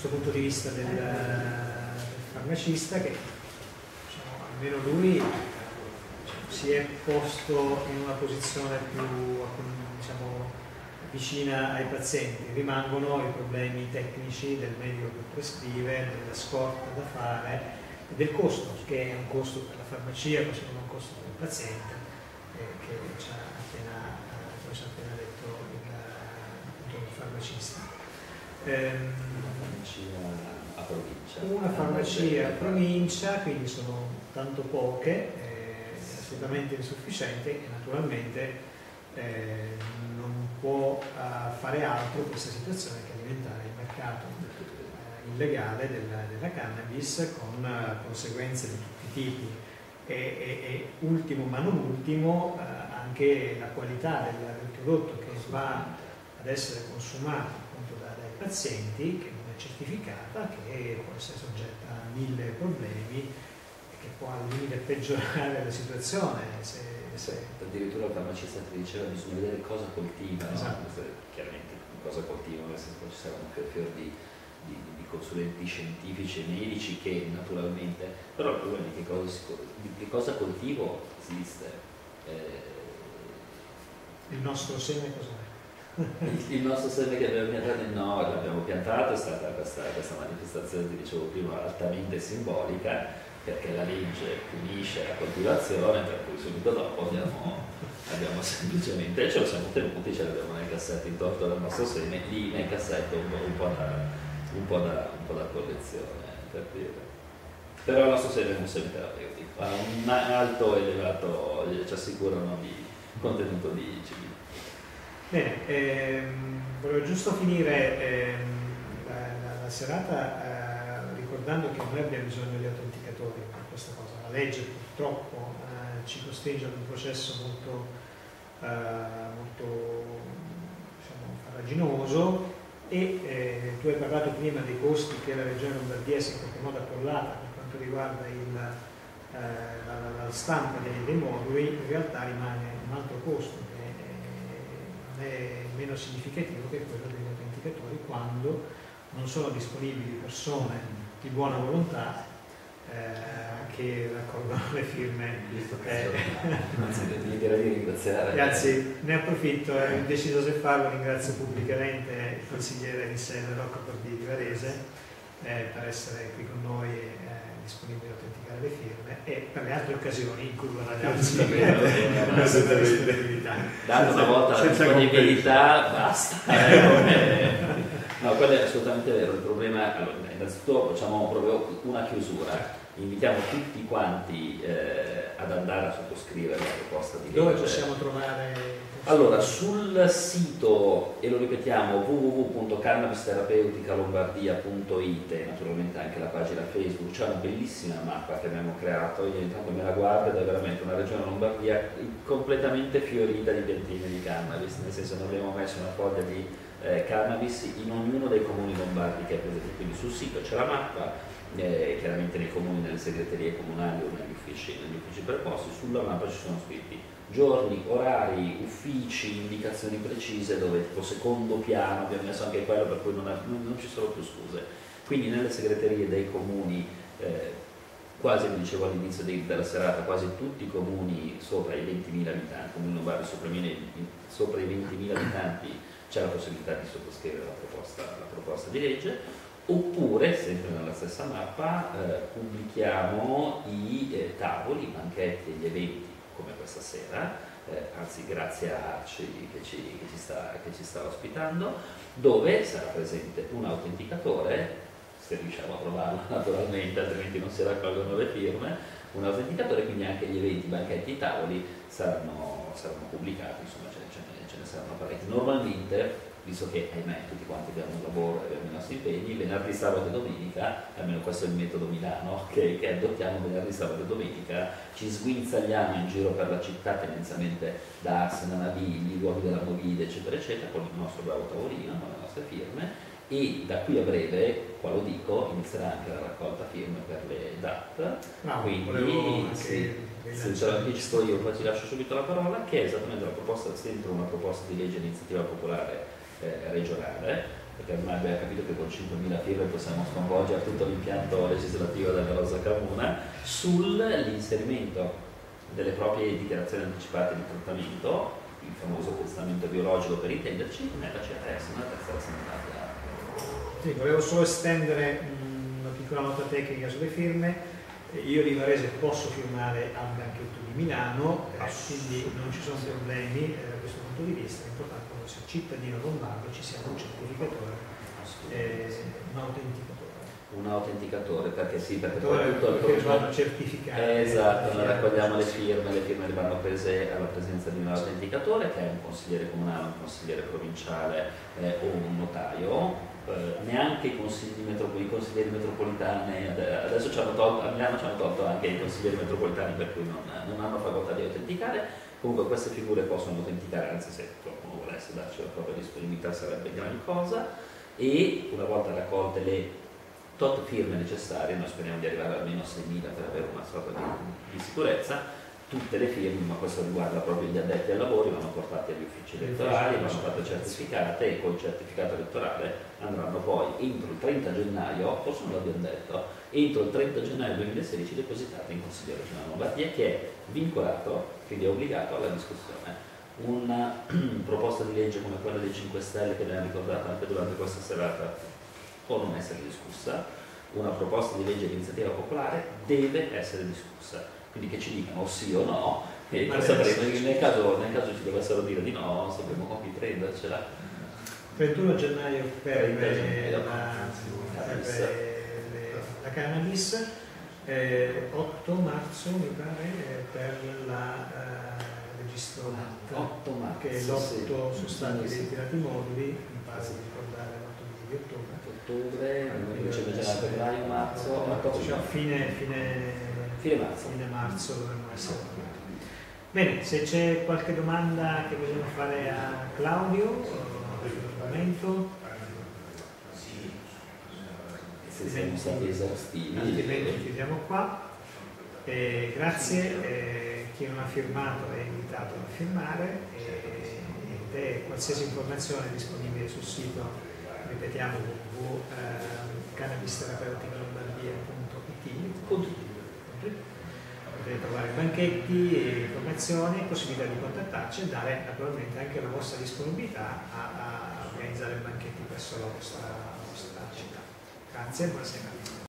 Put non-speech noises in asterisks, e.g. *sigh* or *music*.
questo punto di vista del, del farmacista che diciamo, almeno lui diciamo, si è posto in una posizione più diciamo, vicina ai pazienti, rimangono i problemi tecnici del medico che prescrive, della scorta da fare, del costo, che è un costo per la farmacia, ma sono un costo per il paziente, eh, che ci ha appena, eh, appena detto il, il farmacista. Ehm, a provincia. Una farmacia a provincia, quindi sono tanto poche, eh, assolutamente insufficienti e naturalmente eh, non può uh, fare altro questa situazione che alimentare il mercato uh, illegale della, della, cannabis con uh, conseguenze di tutti i tipi e, e, e ultimo ma non ultimo anche la qualità del, del, prodotto che va ad essere consumato appunto da, dai pazienti che certificata, che può essere soggetta a mille problemi e che può al limite peggiorare la situazione se addirittura il farmacista ti diceva bisogna vedere cosa coltiva, esatto. no? chiaramente cosa coltiva, nel senso ci saranno anche fior di, di, di, consulenti scientifici e medici che naturalmente, però il problema è di che cosa, si, di che cosa coltivo esiste. Eh, il nostro seme cos'è? Il, nostro seme che abbiamo piantato no, l'abbiamo piantato, è stata questa, questa manifestazione, ti dicevo prima, altamente simbolica perché la legge punisce la coltivazione, per cui subito dopo abbiamo, abbiamo semplicemente, ce lo siamo tenuti, ce l'abbiamo nel cassetto intorno al nostro seme, lì nel cassetto un po', un po da, un po da, un po da collezione, per dire. Però il nostro seme è un seme terapeutico, ha un alto elevato, ci assicurano di contenuto di CBD. Bene, ehm, volevo giusto finire ehm, la, la, la, serata eh, ricordando che noi abbiamo bisogno di autenticazione questa cosa. La legge purtroppo eh, ci costringe ad un processo molto, eh, molto diciamo, farraginoso e eh, tu hai parlato prima dei costi che la Regione Lombardia si è in qualche modo accollata per quanto riguarda il, eh, la, la, stampa dei, dei, moduli, in realtà rimane un altro costo è meno significativo che quello degli autenticatori quando non sono disponibili persone di buona volontà eh, che raccordano le firme. Eh, *laughs* anzi, direi di ringraziare. Anzi, ne approfitto, ho eh, deciso se farlo, ringrazio pubblicamente il consigliere di sede Rocco Cordi di Varese eh, per essere qui con noi eh, disponibile a autenticare le firme e per le altre occasioni in cui vorrà disponibilità. Date una volta la disponibilità, basta. *laughs* Eh, no, quello è assolutamente vero, il problema, allora, innanzitutto facciamo proprio una chiusura invitiamo tutti quanti eh, ad andare a sottoscrivere la proposta di legge. Dove possiamo trovare? Allora, sul sito, e lo ripetiamo, www.cannabisterapeuticalombardia.it, naturalmente anche la pagina Facebook, c'è una bellissima mappa che abbiamo creato, io intanto me la guardo ed è veramente una regione Lombardia completamente fiorita di piantine di cannabis, nel senso che abbiamo messo una foglia di eh, cannabis in ognuno dei comuni lombardi che è presente, quindi sul sito c'è la mappa, eh, chiaramente nei comuni, nelle segreterie comunali o negli uffici, negli uffici preposti, sulla mappa ci sono scritti giorni, orari, uffici, indicazioni precise dove tipo secondo piano abbiamo messo anche quello per cui non, è, non, ci sono più scuse. Quindi nelle segreterie dei comuni, eh, quasi, vi dicevo all'inizio della serata, quasi tutti i comuni sopra i 20.000 abitanti, comuni lombardi sopra, sopra i 20.000 abitanti c'è la possibilità di sottoscrivere la proposta, la proposta di legge oppure, sempre nella stessa mappa, eh, pubblichiamo i eh, tavoli, i banchetti e gli eventi come questa sera, eh, anzi grazie a Arci che ci, che, ci sta, che ci, sta, ospitando, dove sarà presente un autenticatore, se riusciamo a trovarlo *laughs* naturalmente, altrimenti non si raccolgono le firme, un autenticatore, quindi anche gli eventi, i banchetti, i tavoli saranno, saranno pubblicati, insomma ce ne, ce ne saranno parecchi. Normalmente visto che ahimè tutti quanti abbiamo un lavoro e abbiamo i nostri impegni, venerdì, sabato e domenica, almeno questo è il metodo Milano *laughs* che, che adottiamo venerdì, sabato e domenica, ci sguinzagliamo in giro per la città tendenzialmente da Arsenal, Navigli, luoghi della Movide, eccetera, eccetera, con il nostro bravo tavolino, con le nostre firme e da qui a breve, qua lo dico, inizierà anche la raccolta firme per le DAT, no, quindi sì, se ce l'anticipo io poi ti lascio subito la parola, che è esattamente la proposta, dentro una proposta di legge iniziativa popolare eh, regionale perché ormai abbiamo capito che con 5.000 firme possiamo sconvolgere tutto l'impianto legislativo della Rosa Comuna, sull'inserimento delle proprie dichiarazioni anticipate di trattamento, il famoso testamento biologico per intenderci, nella CRS, nella tessera sanitaria. Sì, volevo solo estendere una piccola nota tecnica sulle firme. Io di Varese posso firmare al banchetto di Milano, eh, quindi non ci sono problemi eh, da questo punto di vista. L'importante è che sia cittadino lombardo ci sia un certificatore, eh, un autenticatore un autenticatore perché sì, perché poi tutto il progetto certificare. Esatto, noi raccogliamo le firme, le firme vanno prese alla presenza di un autenticatore che è un consigliere comunale, un consigliere provinciale eh, o un notaio. Eh, neanche i, consigli metropoli, i consiglieri metropolitani, adesso ci hanno tolto, a Milano ci hanno tolto anche i consiglieri metropolitani per cui non, non hanno facoltà di autenticare. Comunque queste figure possono autenticare, anzi se qualcuno volesse darci la propria disponibilità sarebbe gran cosa. E una volta raccolte le tot firme necessarie, noi speriamo di arrivare almeno a 6.000 per avere una sorta di, di, sicurezza, tutte le firme, ma questo riguarda proprio gli addetti ai lavori, vanno portate agli uffici elettorali, vanno fatte certificate e col certificato elettorale andranno poi entro il 30 gennaio, forse non l'abbiamo detto, entro il 30 gennaio 2016 depositate in Consiglio regionale Lombardia che è vincolato, quindi è obbligato alla discussione. Una *clears throat* proposta di legge come quella dei 5 Stelle che abbiamo ricordato anche durante questa serata può non essere discussa, una proposta di legge di iniziativa popolare deve essere discussa, quindi che ci dicano sì o no, e sapremo, nel, caso, nel caso ci dovessero dire di no, sapremo con chi prendercela. 31 gennaio per, gennaio, la, per la cannabis, eh, 8 marzo mi pare per la eh, registro 8 marzo, che l'8 sì, sono stati ritirati i moduli, mi pare di ricordare. l'8 di ottobre ottobre, dicembre, gennaio, febbraio, marzo, cioè fine, fine, fine, marzo. fine marzo dovremmo essere Bene, se c'è qualche domanda che vogliamo fare a Claudio sull'argomento. Se siamo stati esaustivi. Altrimenti chiudiamo qua. Eh, grazie, eh, chi non ha firmato è invitato a firmare. E, e qualsiasi informazione è disponibile sul sito ripetiamo www.cannabisterapeuticolombardia.it potete trovare banchetti, informazioni, possibilità di contattarci e dare naturalmente anche la vostra disponibilità a, a organizzare banchetti presso la vostra, la vostra città. Grazie e buonasera.